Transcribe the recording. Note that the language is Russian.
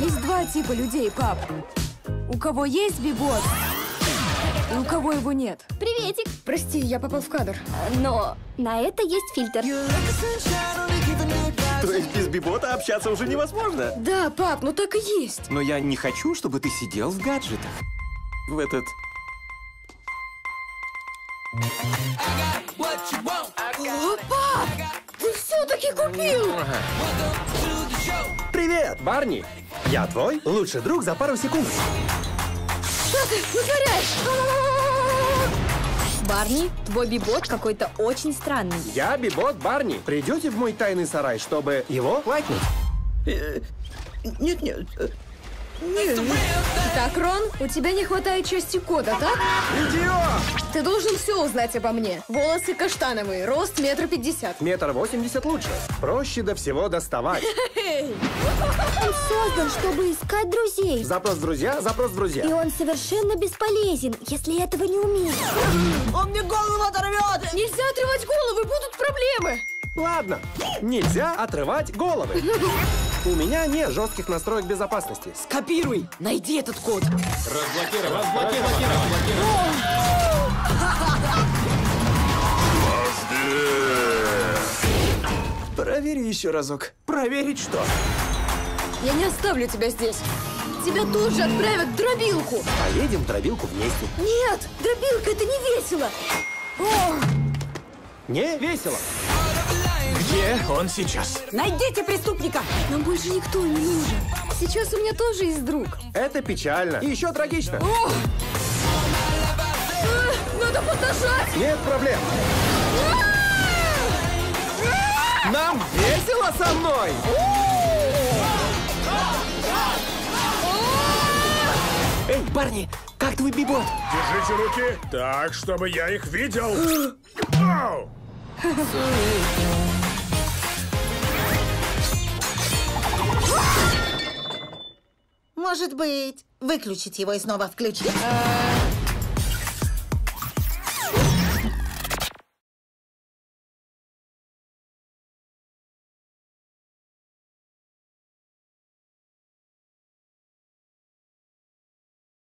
Есть два типа людей, пап. У кого есть бибот, и у кого его нет. Приветик. Прости, я попал в кадр. Но на это есть фильтр. То есть без бибота общаться уже невозможно? Да, пап, ну так и есть. Но я не хочу, чтобы ты сидел в гаджетах. В этот... О, пап! Ты все-таки купил! Привет, Барни! Я твой лучший друг за пару секунд. Что ты вытворяешь? Барни, твой бибот какой-то очень странный. Я Бибот Барни. Придете в мой тайный сарай, чтобы его лайкнуть? Нет, нет. Так, Рон, у тебя не хватает части кода, так? Идиот! Ты должен все узнать обо мне. Волосы каштановые, рост метр пятьдесят. Метр восемьдесят лучше. Проще до всего доставать. Он создан, чтобы искать друзей. Запрос в друзья, запрос в И друзья. он совершенно бесполезен, если этого не уметь. Он мне голову оторвет! Нельзя отрывать головы, будут проблемы. Ладно, нельзя отрывать головы. У меня нет жестких настроек безопасности. Копируй! Найди этот код. Проверь еще разок. Проверить что? Я не оставлю тебя здесь. Тебя тут же отправят в дробилку. Поедем в дробилку вместе. Нет, дробилка это не весело. О, Не весело. Где он сейчас? Найдите преступника! нам больше никто не нужен. Сейчас у меня тоже есть друг. Это печально. И еще трагично. О! Э, Надо поднажать. Нет проблем. Нам весело со мной! Эй, парни, как твой бибот? Держите руки так, чтобы я их видел. Может быть, выключить его и снова включить?